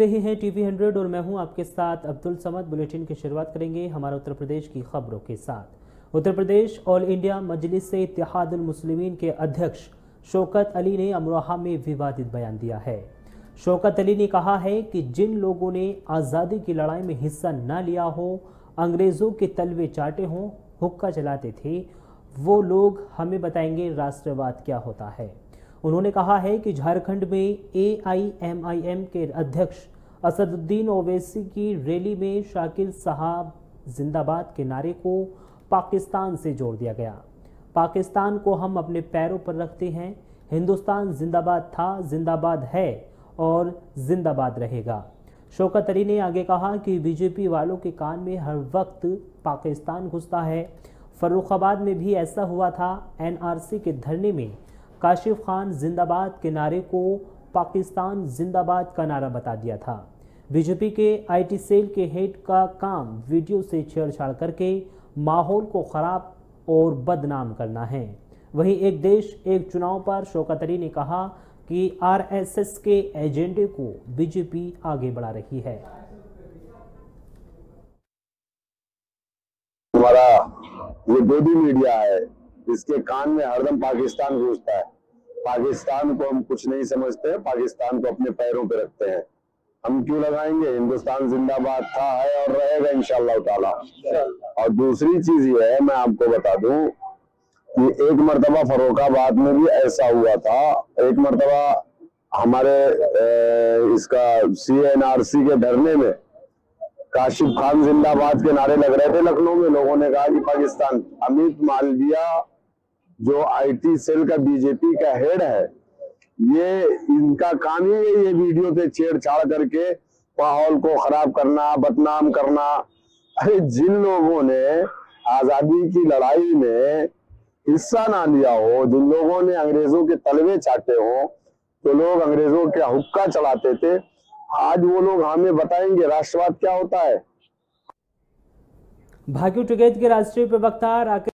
रहे हैं TV hundred और मैं हूँ आपके साथ अब्दुल समद। बुलेटिन की शुरुआत करेंगे हमारा उत्तर प्रदेश की खबरों के साथ। उत्तर प्रदेश ऑल इंडिया मजलिस इतिहादुल मुस्लिमीन के अध्यक्ष शौकत अली ने अमरोहा में विवादित बयान दिया है। शौकत अली ने कहा है कि जिन लोगों ने आज़ादी की लड़ाई में हिस्सा न लिया हो, अंग्रेज़ों के तलवे चाटे हों, हुक्का चलाते थे, वो लोग हमें बताएँगे राष्ट्रवाद क्या होता है। उन्होंने कहा है कि झारखंड में ए आई एम आई एम के अध्यक्ष असदुद्दीन ओवैसी की रैली में शाकिल साहब जिंदाबाद के नारे को पाकिस्तान से जोड़ दिया गया। पाकिस्तान को हम अपने पैरों पर रखते हैं। हिंदुस्तान जिंदाबाद था, जिंदाबाद है और जिंदाबाद रहेगा। शौकत अली ने आगे कहा कि बीजेपी वालों के कान में हर वक्त पाकिस्तान घुसता है। फर्रुखाबाद में भी ऐसा हुआ था। एनआरसी के धरने में काशिफ खान जिंदाबाद के नारे को पाकिस्तान जिंदाबाद का नारा बता दिया था। बीजेपी के आईटी सेल के हेड का काम वीडियो से छेड़छाड़ करके माहौल को खराब और बदनाम करना है। वहीं एक देश, एक चुनाव पर शौकत अली ने कहा कि आरएसएस के एजेंडे को बीजेपी आगे बढ़ा रही है। हमारा ये मीडिया है इसके कान में हरदम पाकिस्तान घुसता है। पाकिस्तान को हम कुछ नहीं समझते पाकिस्तान को अपने पैरों पे रखते हैं। हम क्यों लगाएँगे? हिंदुस्तान जिंदाबाद था है और रहेगा इंशाल्लाह ताला। और दूसरी चीज़ ये है मैं आपको बता दूँ कि एक मरतबा फरोखाबाद में भी ऐसा हुआ था। एक मरतबा हमारे ए, इसका सी एन आर सी के धरने में काशिफ खान जिंदाबाद के नारे लग रहे थे लखनऊ में। लोगों ने कहा कि पाकिस्तान अमित मालविया जो आईटी सेल का बीजेपी का हेड है, ये इनका काम ही है ये वीडियो पे छेड़छाड़ करके माहौल को खराब करना, बदनाम करना। अरे जिन लोगों ने आज़ादी की लड़ाई में हिस्सा ना लिया हो, जिन लोगों ने अंग्रेज़ों के तलवे चाटे हो तो लोग अंग्रेज़ों के हुक्का चलाते थे। आज वो लोग हमें बताएँगे राष्ट्रवाद क्या होता है। भाग्य टुगेद के राष्ट्रीय प्रवक्ता राकेश